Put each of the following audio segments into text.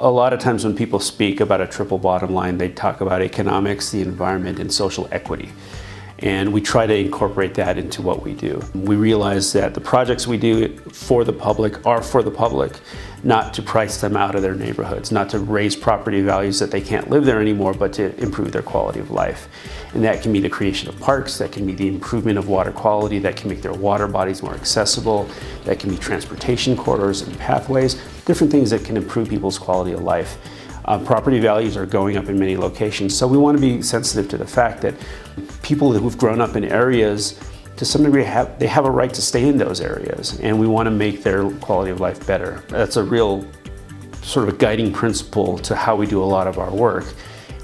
A lot of times when people speak about a triple bottom line, they talk about economics, the environment, and social equity. And we try to incorporate that into what we do. We realize that the projects we do for the public are for the public, not to price them out of their neighborhoods, not to raise property values that they can't live there anymore, but to improve their quality of life. And that can be the creation of parks, that can be the improvement of water quality, that can make their water bodies more accessible, that can be transportation corridors and pathways, different things that can improve people's quality of life. Uh, property values are going up in many locations, so we want to be sensitive to the fact that people who've grown up in areas to some degree have they have a right to stay in those areas and we want to make their quality of life better. That's a real sort of a guiding principle to how we do a lot of our work.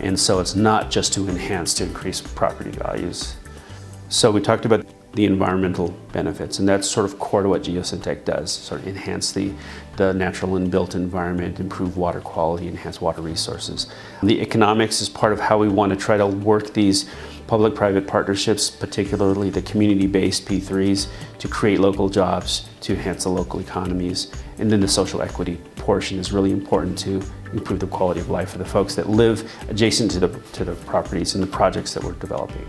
And so it's not just to enhance, to increase property values. So we talked about the environmental benefits, and that's sort of core to what Geosyntec does, sort of enhance the, the natural and built environment, improve water quality, enhance water resources. The economics is part of how we want to try to work these public-private partnerships, particularly the community-based P3s, to create local jobs, to enhance the local economies. And then the social equity portion is really important to improve the quality of life for the folks that live adjacent to the, to the properties and the projects that we're developing.